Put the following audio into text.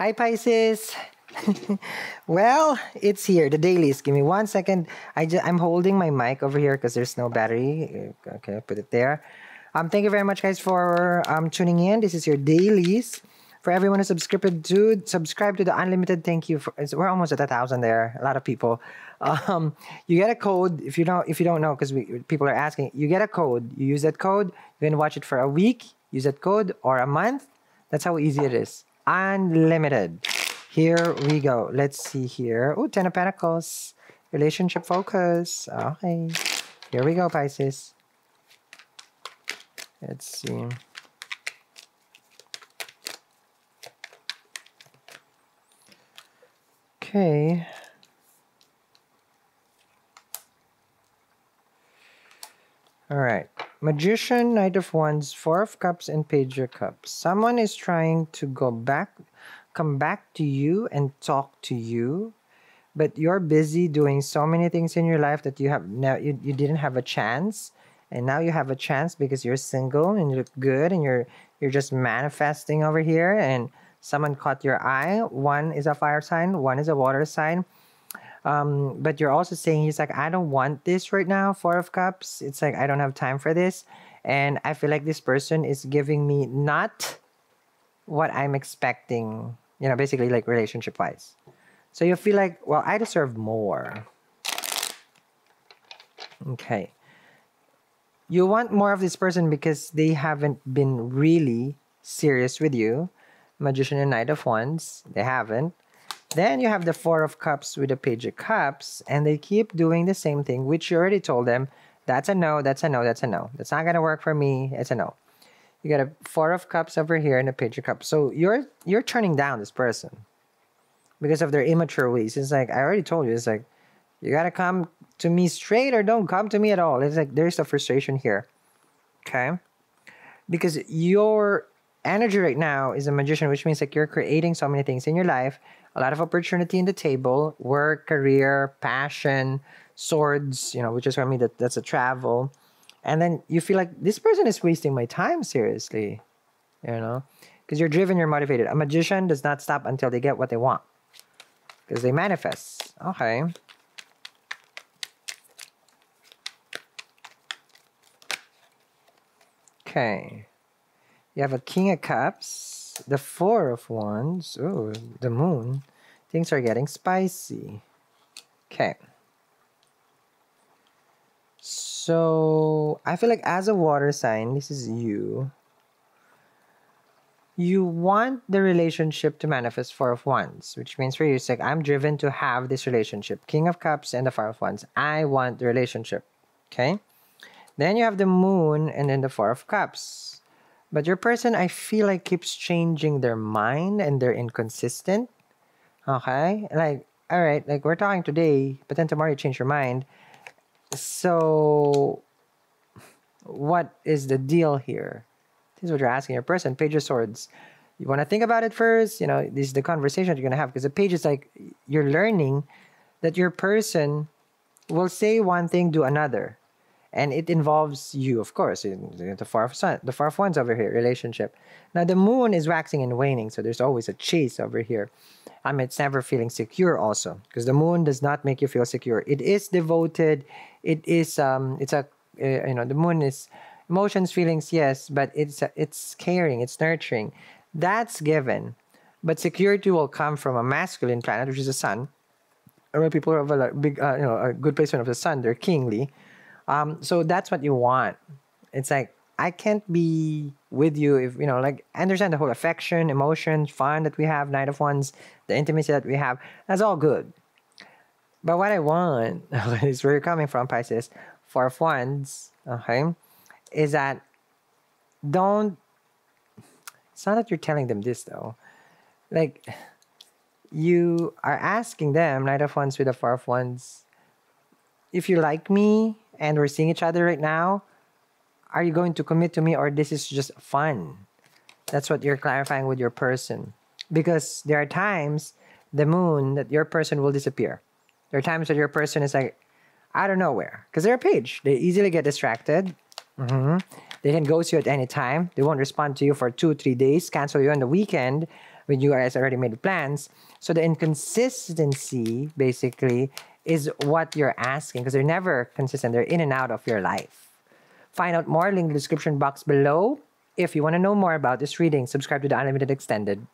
Hi, Pisces. well, it's here. The dailies. Give me one second. I just, I'm holding my mic over here because there's no battery. Okay, put it there. Um, thank you very much, guys, for um tuning in. This is your dailies. For everyone who subscribed to subscribe to the unlimited, thank you. For, we're almost at a thousand there. A lot of people. Um, you get a code if you don't if you don't know because people are asking. You get a code. You use that code. You can watch it for a week. Use that code or a month. That's how easy it is. Unlimited. Here we go. Let's see here. Oh, Ten of Pentacles. Relationship focus. Oh, okay. Here we go, Pisces. Let's see. Okay. All right. Magician, Knight of Wands, Four of Cups, and Page of Cups. Someone is trying to go back come back to you and talk to you but you're busy doing so many things in your life that you have now you, you didn't have a chance. And now you have a chance because you're single and you look good and you're you're just manifesting over here. And someone caught your eye. One is a fire sign. One is a water sign um, but you're also saying he's like i don't want this right now four of cups it's like i don't have time for this and i feel like this person is giving me not what i'm expecting you know, basically like relationship wise. So you feel like, well, I deserve more. Okay. You want more of this person because they haven't been really serious with you. Magician and Knight of Wands, they haven't. Then you have the Four of Cups with the Page of Cups, and they keep doing the same thing, which you already told them, that's a no, that's a no, that's a no. That's not gonna work for me, it's a no. You got a four of cups over here and a page of cups. So you're you're turning down this person because of their immature ways. It's like I already told you. It's like you gotta come to me straight or don't come to me at all. It's like there's a frustration here. Okay, because your energy right now is a magician, which means like you're creating so many things in your life. A lot of opportunity in the table, work, career, passion, swords. You know, which is for me that that's a travel. And then you feel like this person is wasting my time seriously you know? Because you're driven you're motivated. A magician does not stop until they get what they want because they manifest. Okay. Okay. You have a king of cups the four of wands oh the moon things are getting spicy okay so I feel like as a water sign, this is you. You want the relationship to manifest Four of Wands, which means for you, it's like I'm driven to have this relationship. King of Cups and the Four of Wands. I want the relationship. Okay. Then you have the Moon and then the Four of Cups. But your person, I feel like keeps changing their mind and they're inconsistent. Okay. Like, all right, like we're talking today, but then tomorrow you change your mind so, what is the deal here? This is what you're asking your person. Page of Swords. You want to think about it first. You know, this is the conversation you're going to have because the page is like you're learning that your person will say one thing, do another. And it involves you, of course. The four of sun, the four of wands over here, relationship. Now the moon is waxing and waning, so there's always a chase over here. I mean, it's never feeling secure also because the moon does not make you feel secure. It is devoted it is um it's a uh, you know the moon is emotions feelings yes but it's it's caring it's nurturing that's given but security will come from a masculine planet which is the sun or people have a big uh, you know a good placement of the sun they're kingly um so that's what you want it's like i can't be with you if you know like understand the whole affection emotion fun that we have Knight of Wands the intimacy that we have that's all good but what I want is where you're coming from, Pisces, for funds, okay, is that don't. It's not that you're telling them this though. Like, you are asking them, Knight of Wands with the Four of Wands, if you like me and we're seeing each other right now, are you going to commit to me or this is just fun? That's what you're clarifying with your person. Because there are times, the moon, that your person will disappear there are times that your person is like, I don't know where, because they're a page. They easily get distracted. Mm-hmm. They can ghost you at any time. They won't respond to you for two, three days, cancel you on the weekend. when you guys already made plans. So the inconsistency basically is what you're asking because they're never consistent. They're in and out of your life. Find out more, link in the description box below. If you want to know more about this reading, subscribe to the Unlimited Extended.